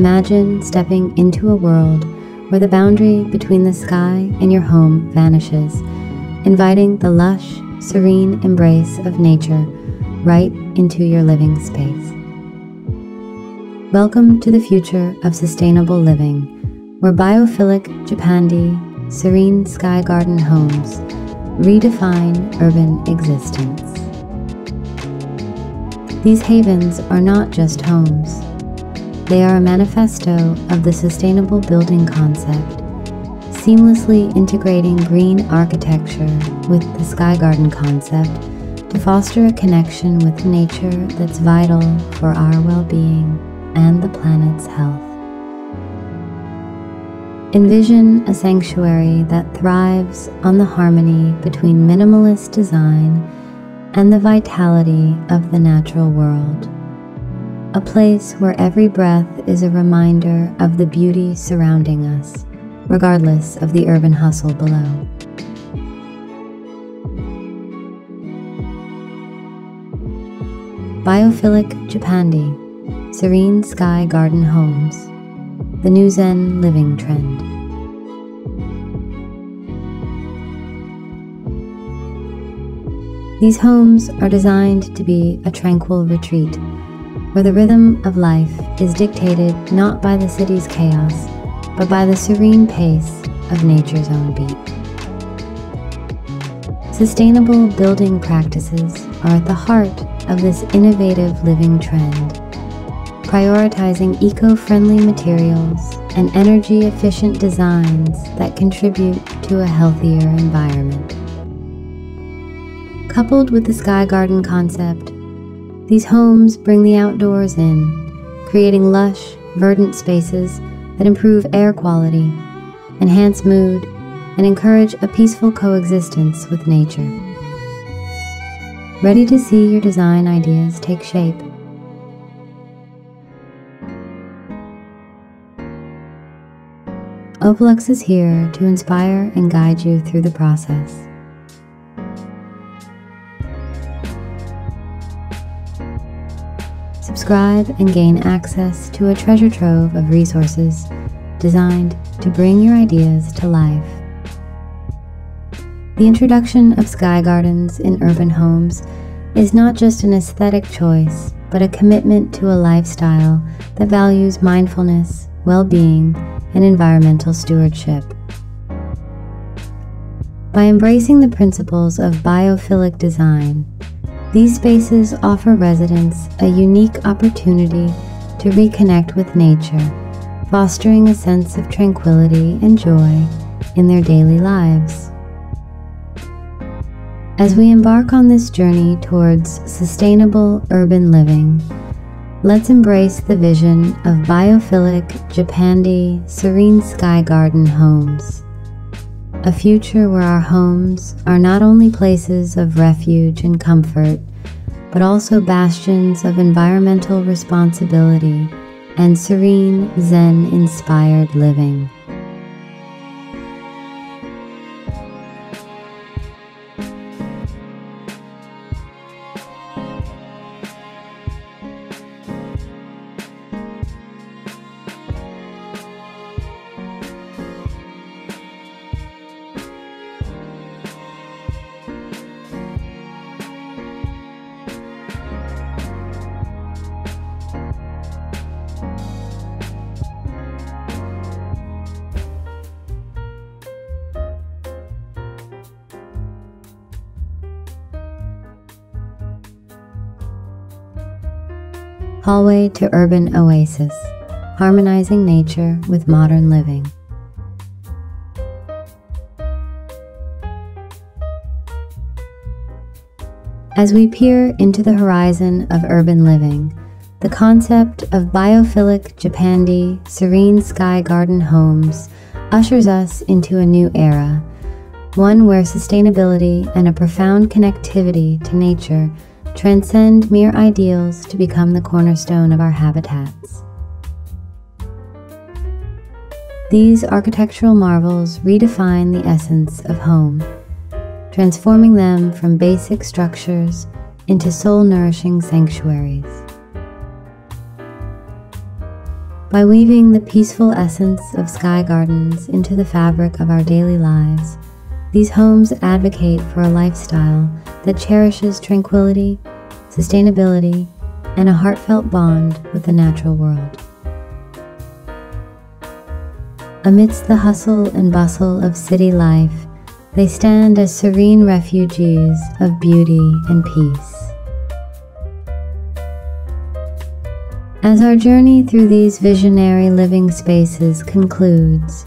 imagine stepping into a world where the boundary between the sky and your home vanishes, inviting the lush, serene embrace of nature right into your living space. Welcome to the future of sustainable living, where biophilic Japandi serene sky garden homes redefine urban existence. These havens are not just homes. They are a manifesto of the sustainable building concept, seamlessly integrating green architecture with the sky garden concept to foster a connection with nature that's vital for our well-being and the planet's health. Envision a sanctuary that thrives on the harmony between minimalist design and the vitality of the natural world. A place where every breath is a reminder of the beauty surrounding us, regardless of the urban hustle below. Biophilic Japandi, Serene Sky Garden Homes, the New Zen Living Trend. These homes are designed to be a tranquil retreat where the rhythm of life is dictated not by the city's chaos, but by the serene pace of nature's own beat. Sustainable building practices are at the heart of this innovative living trend, prioritizing eco-friendly materials and energy-efficient designs that contribute to a healthier environment. Coupled with the sky garden concept, these homes bring the outdoors in, creating lush, verdant spaces that improve air quality, enhance mood, and encourage a peaceful coexistence with nature. Ready to see your design ideas take shape? Opaluxe is here to inspire and guide you through the process. Subscribe and gain access to a treasure trove of resources designed to bring your ideas to life. The introduction of sky gardens in urban homes is not just an aesthetic choice, but a commitment to a lifestyle that values mindfulness, well being, and environmental stewardship. By embracing the principles of biophilic design, these spaces offer residents a unique opportunity to reconnect with nature, fostering a sense of tranquility and joy in their daily lives. As we embark on this journey towards sustainable urban living, let's embrace the vision of biophilic Japandi Serene Sky Garden homes. A future where our homes are not only places of refuge and comfort, but also bastions of environmental responsibility and serene Zen inspired living. Hallway to Urban Oasis, harmonizing nature with modern living. As we peer into the horizon of urban living, the concept of biophilic Japandi serene sky garden homes ushers us into a new era, one where sustainability and a profound connectivity to nature transcend mere ideals to become the cornerstone of our habitats. These architectural marvels redefine the essence of home, transforming them from basic structures into soul nourishing sanctuaries. By weaving the peaceful essence of sky gardens into the fabric of our daily lives, these homes advocate for a lifestyle that cherishes tranquility, sustainability, and a heartfelt bond with the natural world. Amidst the hustle and bustle of city life, they stand as serene refugees of beauty and peace. As our journey through these visionary living spaces concludes,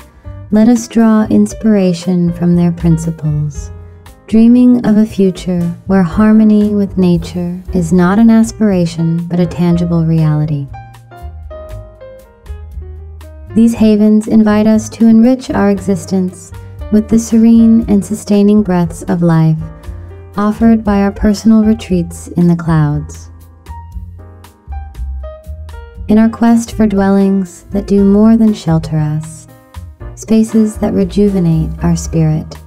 let us draw inspiration from their principles, dreaming of a future where harmony with nature is not an aspiration but a tangible reality. These havens invite us to enrich our existence with the serene and sustaining breaths of life offered by our personal retreats in the clouds. In our quest for dwellings that do more than shelter us, spaces that rejuvenate our spirit,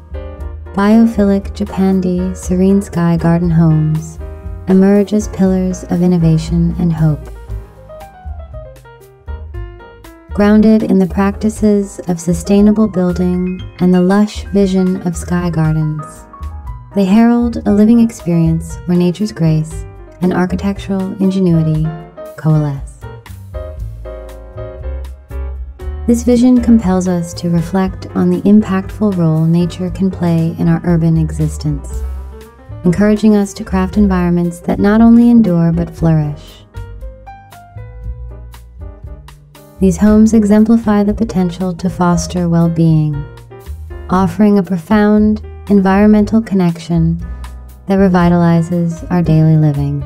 biophilic Japandi Serene Sky Garden Homes emerge as pillars of innovation and hope. Grounded in the practices of sustainable building and the lush vision of sky gardens, they herald a living experience where nature's grace and architectural ingenuity coalesce. This vision compels us to reflect on the impactful role nature can play in our urban existence, encouraging us to craft environments that not only endure but flourish. These homes exemplify the potential to foster well being, offering a profound environmental connection that revitalizes our daily living.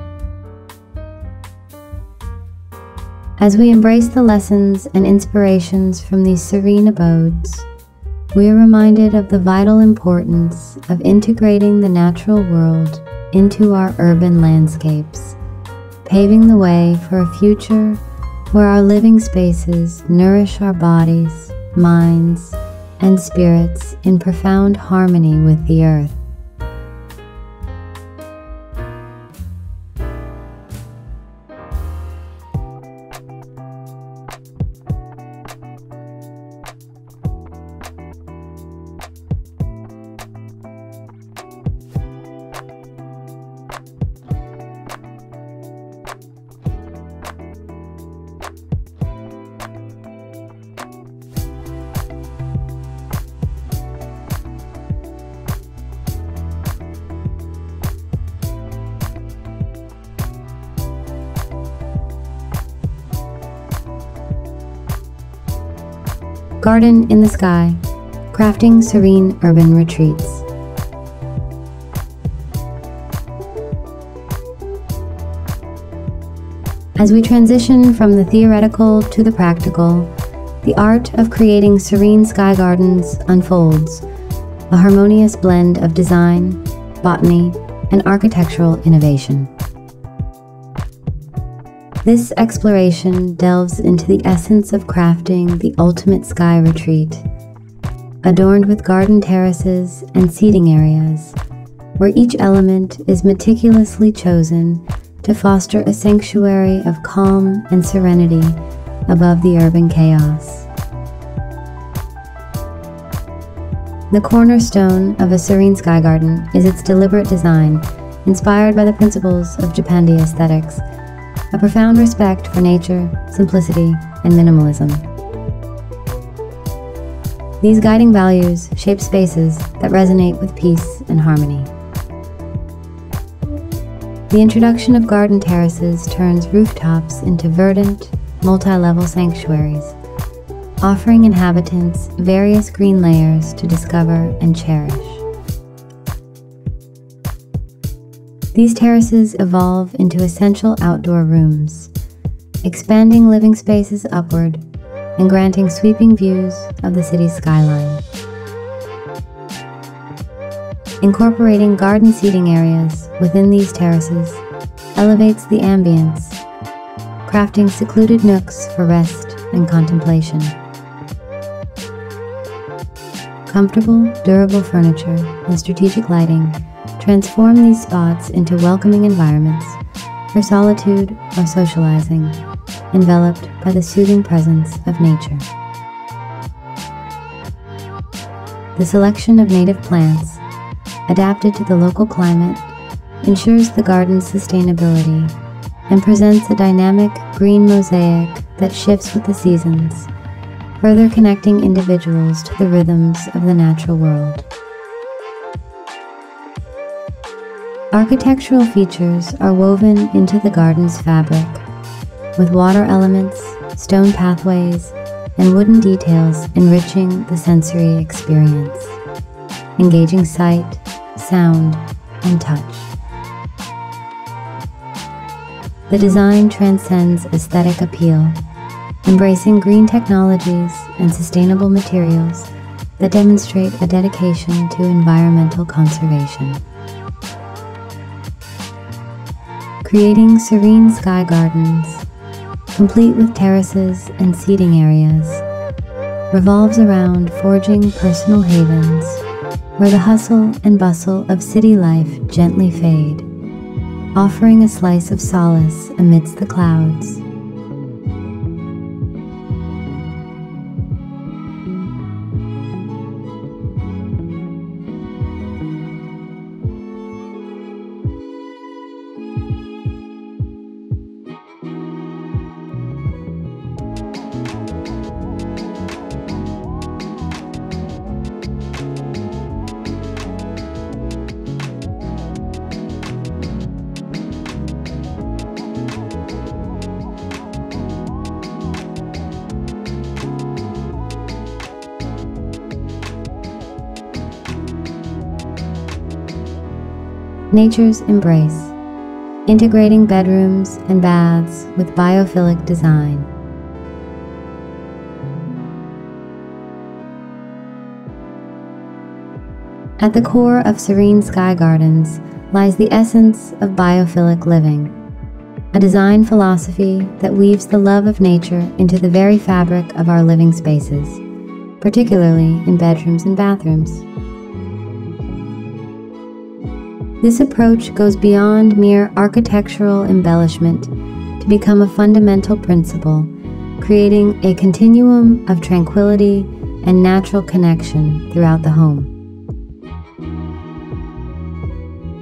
As we embrace the lessons and inspirations from these serene abodes, we are reminded of the vital importance of integrating the natural world into our urban landscapes, paving the way for a future where our living spaces nourish our bodies, minds, and spirits in profound harmony with the earth. Garden in the Sky Crafting Serene Urban Retreats. As we transition from the theoretical to the practical, the art of creating serene sky gardens unfolds, a harmonious blend of design, botany, and architectural innovation. This exploration delves into the essence of crafting the ultimate sky retreat, adorned with garden terraces and seating areas, where each element is meticulously chosen to foster a sanctuary of calm and serenity above the urban chaos. The cornerstone of a serene sky garden is its deliberate design, inspired by the principles of Japandi aesthetics a profound respect for nature, simplicity, and minimalism. These guiding values shape spaces that resonate with peace and harmony. The introduction of garden terraces turns rooftops into verdant, multi-level sanctuaries, offering inhabitants various green layers to discover and cherish. These terraces evolve into essential outdoor rooms, expanding living spaces upward and granting sweeping views of the city's skyline. Incorporating garden seating areas within these terraces elevates the ambience, crafting secluded nooks for rest and contemplation. Comfortable, durable furniture and strategic lighting Transform these spots into welcoming environments for solitude or socializing, enveloped by the soothing presence of nature. The selection of native plants, adapted to the local climate, ensures the garden's sustainability and presents a dynamic green mosaic that shifts with the seasons, further connecting individuals to the rhythms of the natural world. Architectural features are woven into the garden's fabric, with water elements, stone pathways, and wooden details enriching the sensory experience, engaging sight, sound, and touch. The design transcends aesthetic appeal, embracing green technologies and sustainable materials that demonstrate a dedication to environmental conservation. Creating serene sky gardens, complete with terraces and seating areas, revolves around forging personal havens where the hustle and bustle of city life gently fade offering a slice of solace amidst the clouds. Nature's Embrace, integrating bedrooms and baths with biophilic design. At the core of Serene Sky Gardens lies the essence of biophilic living, a design philosophy that weaves the love of nature into the very fabric of our living spaces, particularly in bedrooms and bathrooms. This approach goes beyond mere architectural embellishment to become a fundamental principle, creating a continuum of tranquility and natural connection throughout the home.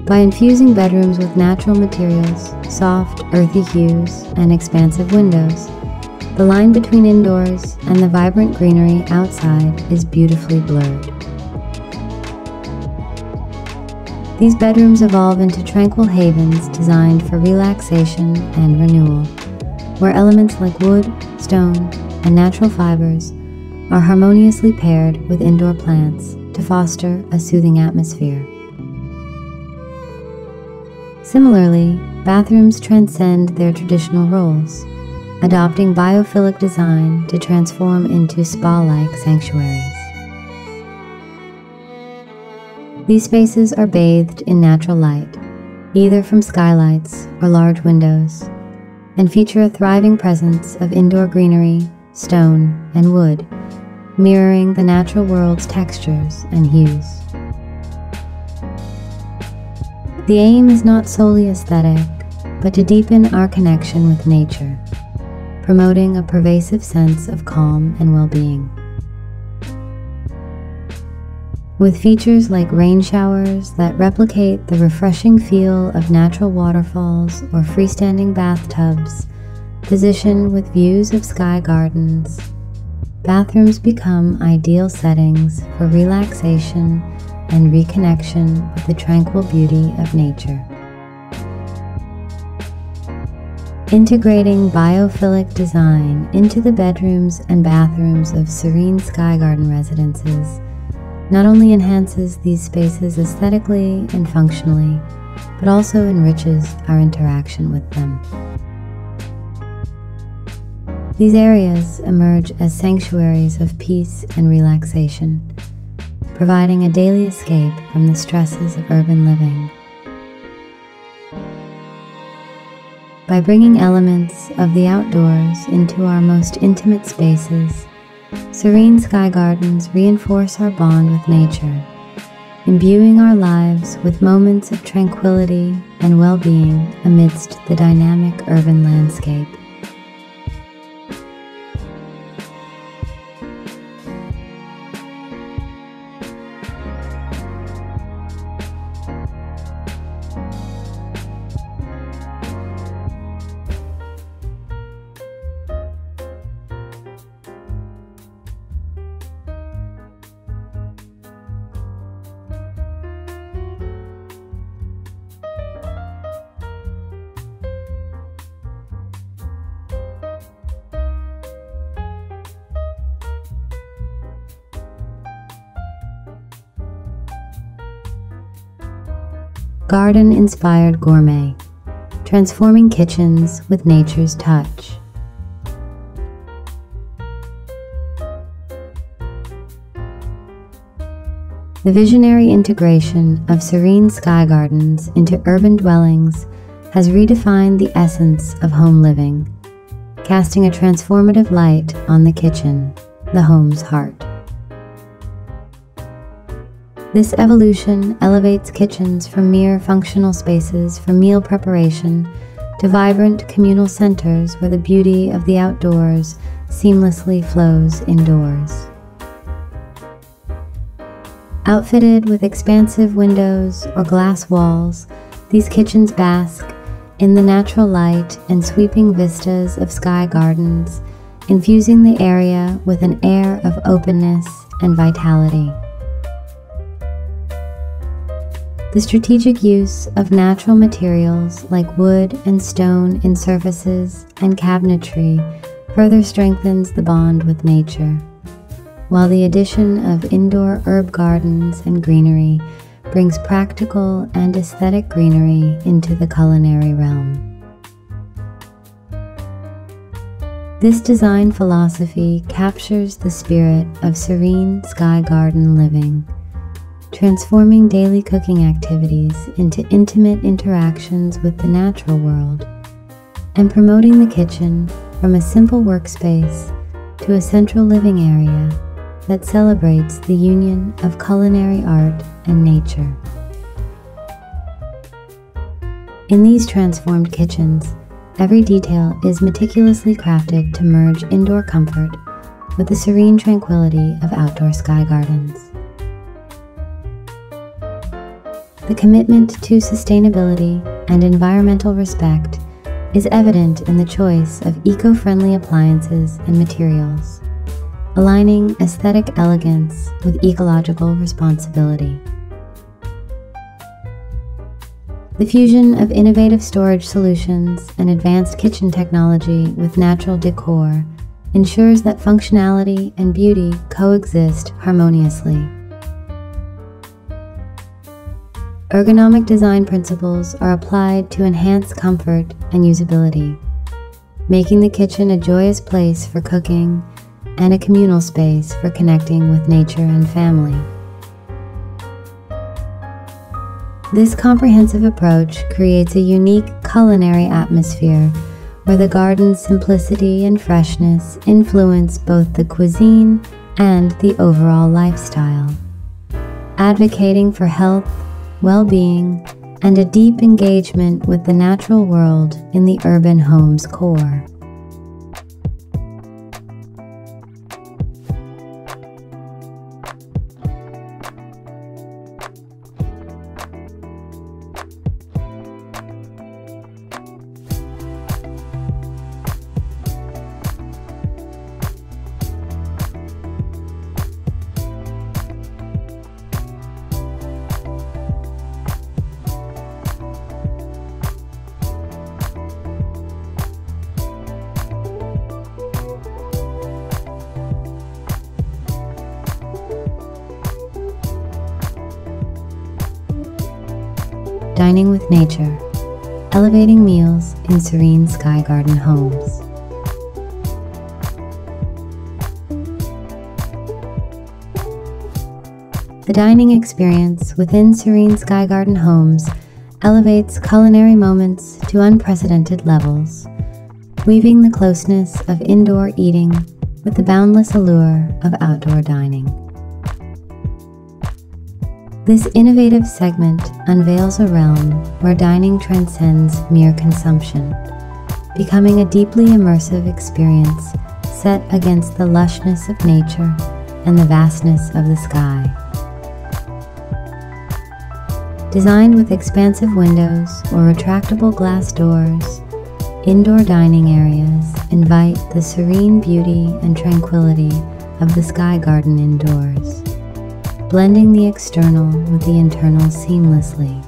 By infusing bedrooms with natural materials, soft, earthy hues, and expansive windows, the line between indoors and the vibrant greenery outside is beautifully blurred. These bedrooms evolve into tranquil havens designed for relaxation and renewal, where elements like wood, stone, and natural fibers are harmoniously paired with indoor plants to foster a soothing atmosphere. Similarly, bathrooms transcend their traditional roles, adopting biophilic design to transform into spa like sanctuaries. These spaces are bathed in natural light, either from skylights or large windows, and feature a thriving presence of indoor greenery, stone, and wood, mirroring the natural world's textures and hues. The aim is not solely aesthetic, but to deepen our connection with nature, promoting a pervasive sense of calm and well With features like rain showers that replicate the refreshing feel of natural waterfalls or freestanding bathtubs, positioned with views of sky gardens, bathrooms become ideal settings for relaxation and reconnection with the tranquil beauty of nature. Integrating biophilic design into the bedrooms and bathrooms of serene sky garden residences not only enhances these spaces aesthetically and functionally, but also enriches our interaction with them. These areas emerge as sanctuaries of peace and relaxation, providing a daily escape from the stresses of urban living. By bringing elements of the outdoors into our most intimate spaces, Serene sky gardens reinforce our bond with nature, imbuing our lives with moments of tranquility and well being amidst the dynamic urban landscape. Garden inspired gourmet, transforming kitchens with nature's touch. The visionary integration of serene sky gardens into urban dwellings has redefined the essence of home living, casting a transformative light on the kitchen, the home's heart. This evolution elevates kitchens from mere functional spaces for meal preparation to vibrant communal centers where the beauty of the outdoors seamlessly flows indoors. Outfitted with expansive windows or glass walls, these kitchens bask in the natural light and sweeping vistas of sky gardens, infusing the area with an air of openness and vitality. The strategic use of natural materials like wood and stone in surfaces and cabinetry further strengthens the bond with nature while the addition of indoor herb gardens and greenery brings practical and aesthetic greenery into the culinary realm. This design philosophy captures the spirit of serene sky garden living, transforming daily cooking activities into intimate interactions with the natural world, and promoting the kitchen from a simple workspace to a central living area that celebrates the union of culinary art and nature. In these transformed kitchens, every detail is meticulously crafted to merge indoor comfort with the serene tranquility of outdoor sky gardens. The commitment to sustainability and environmental respect is evident in the choice of eco friendly appliances and materials aligning aesthetic elegance with ecological responsibility. The fusion of innovative storage solutions and advanced kitchen technology with natural decor ensures that functionality and beauty coexist harmoniously. Ergonomic design principles are applied to enhance comfort and usability, making the kitchen a joyous place for cooking and a communal space for connecting with nature and family. This comprehensive approach creates a unique culinary atmosphere where the garden's simplicity and freshness influence both the cuisine and the overall lifestyle. Advocating for health, well being, and a deep engagement with the natural world in the urban home's core. Dining with Nature, elevating meals in serene sky garden homes. The dining experience within Serene Sky Garden homes elevates culinary moments to unprecedented levels, weaving the closeness of indoor eating with the boundless allure of outdoor dining. This innovative segment unveils a realm where dining transcends mere consumption, becoming a deeply immersive experience set against the lushness of nature and the vastness of the sky. Designed with expansive windows or retractable glass doors, indoor dining areas invite the serene beauty and tranquility of the sky garden indoors blending the external with the internal seamlessly.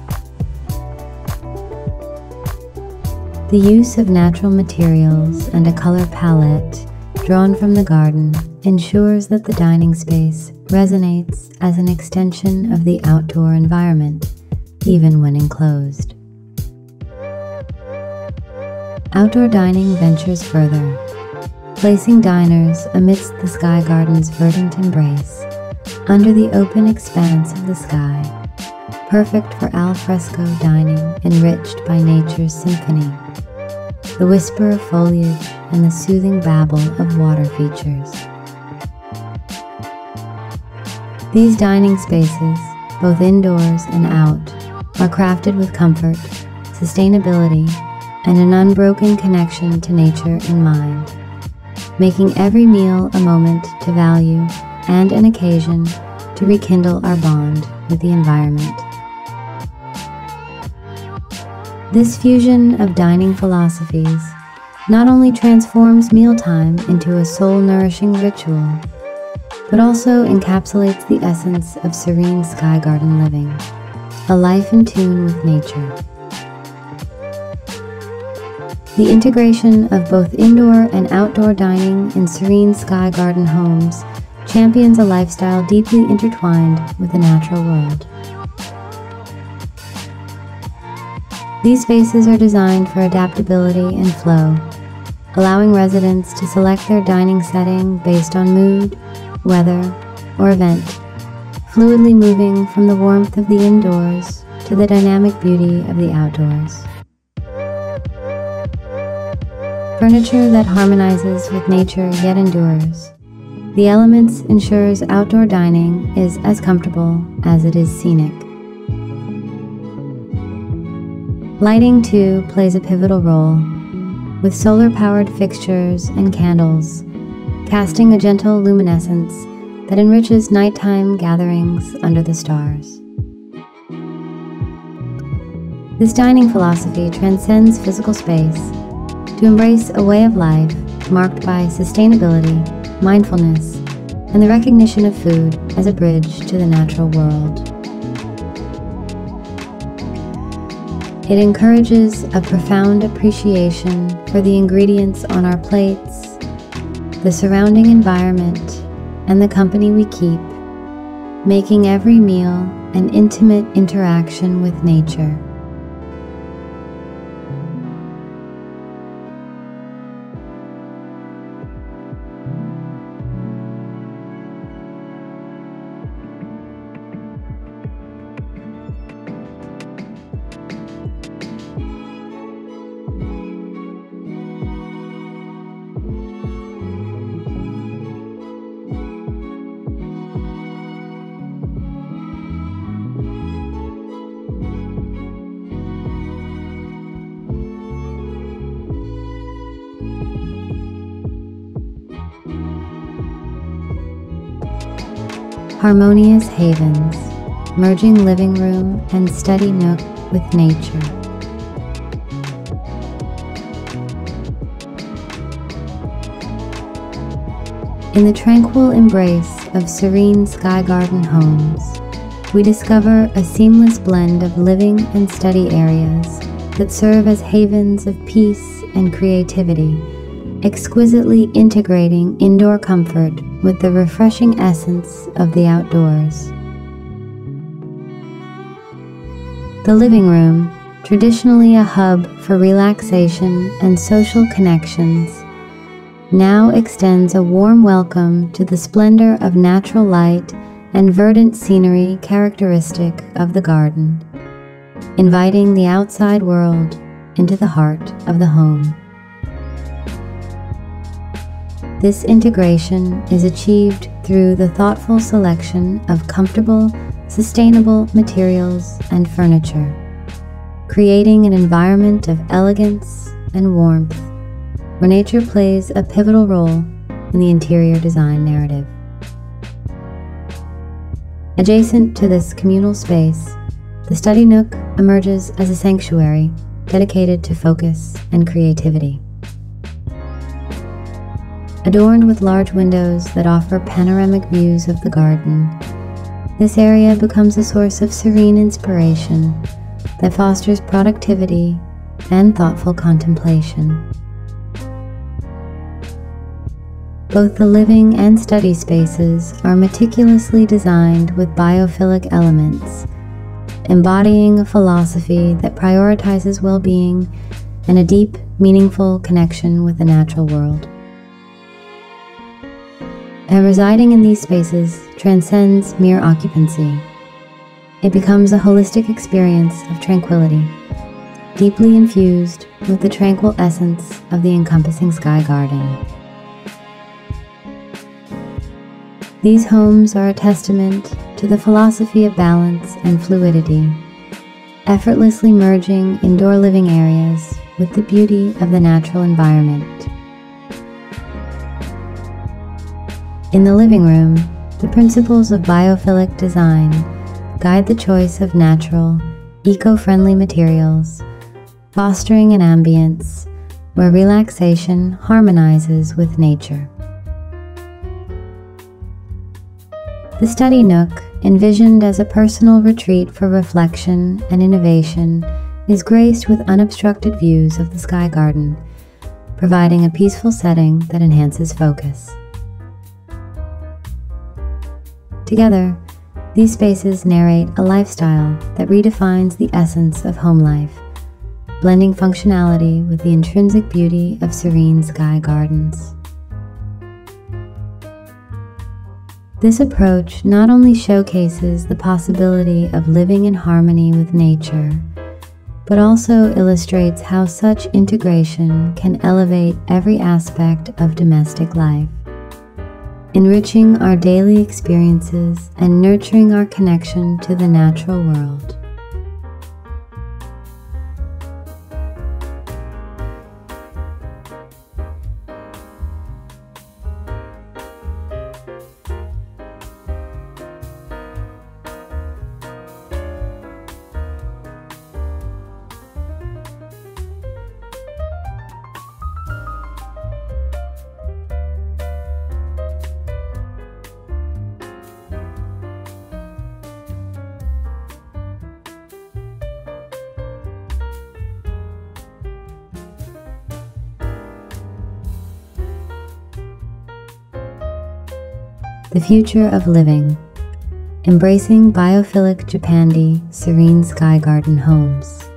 The use of natural materials and a color palette drawn from the garden ensures that the dining space resonates as an extension of the outdoor environment, even when enclosed. Outdoor dining ventures further, placing diners amidst the sky garden's verdant embrace, under the open expanse of the sky, perfect for al fresco dining enriched by nature's symphony, the whisper of foliage and the soothing babble of water features. These dining spaces, both indoors and out, are crafted with comfort, sustainability, and an unbroken connection to nature in mind, making every meal a moment to value and an occasion to rekindle our bond with the environment. This fusion of dining philosophies not only transforms mealtime into a soul nourishing ritual, but also encapsulates the essence of serene sky garden living, a life in tune with nature. The integration of both indoor and outdoor dining in serene sky garden homes champions a lifestyle deeply intertwined with the natural world. These spaces are designed for adaptability and flow, allowing residents to select their dining setting based on mood, weather, or event, fluidly moving from the warmth of the indoors to the dynamic beauty of the outdoors. Furniture that harmonizes with nature yet endures. The Elements ensures outdoor dining is as comfortable as it is scenic. Lighting, too, plays a pivotal role, with solar powered fixtures and candles casting a gentle luminescence that enriches nighttime gatherings under the stars. This dining philosophy transcends physical space to embrace a way of life marked by sustainability, mindfulness, and the recognition of food as a bridge to the natural world. It encourages a profound appreciation for the ingredients on our plates, the surrounding environment, and the company we keep, making every meal an intimate interaction with nature. Harmonious havens, merging living room and study nook with nature. In the tranquil embrace of serene sky garden homes, we discover a seamless blend of living and study areas that serve as havens of peace and creativity, exquisitely integrating indoor comfort with the refreshing essence of the outdoors. The living room, traditionally a hub for relaxation and social connections, now extends a warm welcome to the splendor of natural light and verdant scenery characteristic of the garden, inviting the outside world into the heart of the home. This integration is achieved through the thoughtful selection of comfortable, sustainable materials and furniture, creating an environment of elegance and warmth where nature plays a pivotal role in the interior design narrative. Adjacent to this communal space, the study nook emerges as a sanctuary dedicated to focus and creativity. Adorned with large windows that offer panoramic views of the garden, this area becomes a source of serene inspiration that fosters productivity and thoughtful contemplation. Both the living and study spaces are meticulously designed with biophilic elements, embodying a philosophy that prioritizes well being and a deep, meaningful connection with the natural world. And residing in these spaces transcends mere occupancy. It becomes a holistic experience of tranquility, deeply infused with the tranquil essence of the encompassing sky garden. These homes are a testament to the philosophy of balance and fluidity, effortlessly merging indoor living areas with the beauty of the natural environment. In the living room, the principles of biophilic design guide the choice of natural, eco friendly materials, fostering an ambience where relaxation harmonizes with nature. The study nook, envisioned as a personal retreat for reflection and innovation, is graced with unobstructed views of the sky garden, providing a peaceful setting that enhances focus. Together, these spaces narrate a lifestyle that redefines the essence of home life, blending functionality with the intrinsic beauty of serene sky gardens. This approach not only showcases the possibility of living in harmony with nature, but also illustrates how such integration can elevate every aspect of domestic life, enriching our daily experiences and nurturing our connection to the natural world. The Future of Living Embracing Biophilic Japandi Serene Sky Garden Homes.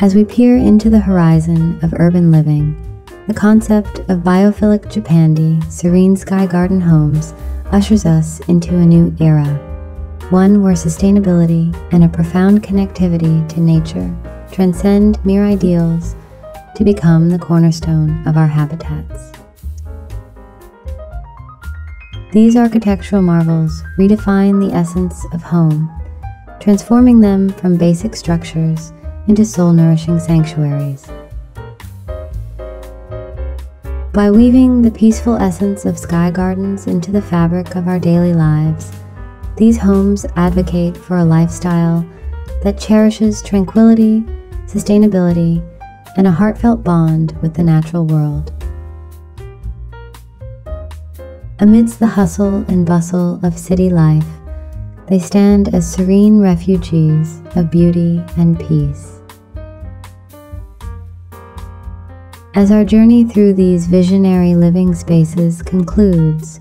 As we peer into the horizon of urban living, the concept of biophilic Japandi Serene Sky Garden Homes ushers us into a new era, one where sustainability and a profound connectivity to nature transcend mere ideals to become the cornerstone of our habitats. These architectural marvels redefine the essence of home, transforming them from basic structures into soul nourishing sanctuaries. By weaving the peaceful essence of sky gardens into the fabric of our daily lives, these homes advocate for a lifestyle that cherishes tranquility, sustainability, and a heartfelt bond with the natural world. Amidst the hustle and bustle of city life, they stand as serene refugees of beauty and peace. As our journey through these visionary living spaces concludes,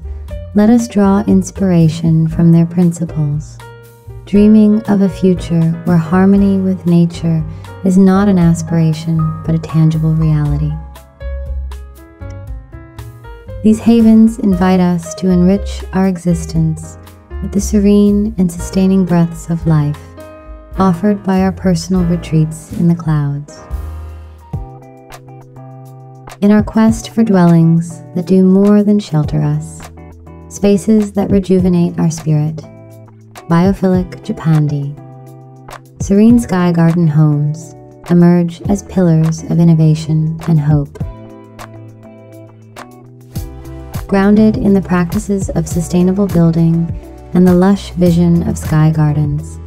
let us draw inspiration from their principles, dreaming of a future where harmony with nature is not an aspiration, but a tangible reality. These havens invite us to enrich our existence with the serene and sustaining breaths of life offered by our personal retreats in the clouds. In our quest for dwellings that do more than shelter us, spaces that rejuvenate our spirit, Biophilic Japandi Serene Sky Garden homes emerge as pillars of innovation and hope. Grounded in the practices of sustainable building and the lush vision of sky gardens,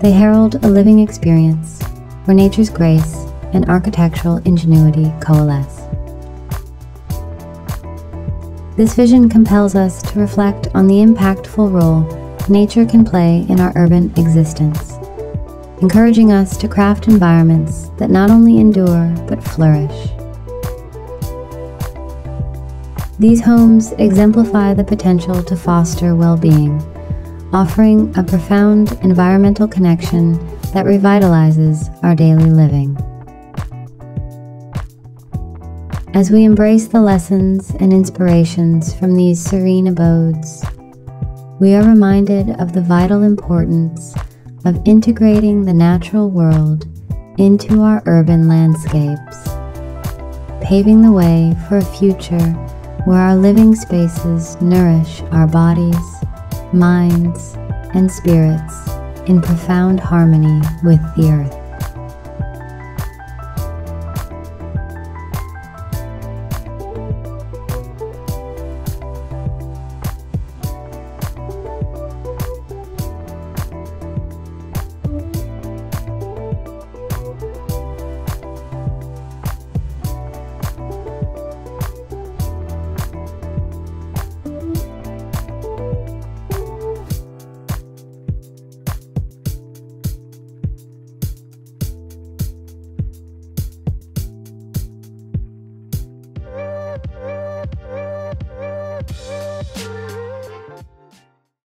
they herald a living experience where nature's grace and architectural ingenuity coalesce. This vision compels us to reflect on the impactful role nature can play in our urban existence encouraging us to craft environments that not only endure but flourish. These homes exemplify the potential to foster well being, offering a profound environmental connection that revitalizes our daily living. As we embrace the lessons and inspirations from these serene abodes, we are reminded of the vital importance of integrating the natural world into our urban landscapes, paving the way for a future where our living spaces nourish our bodies, minds, and spirits in profound harmony with the earth.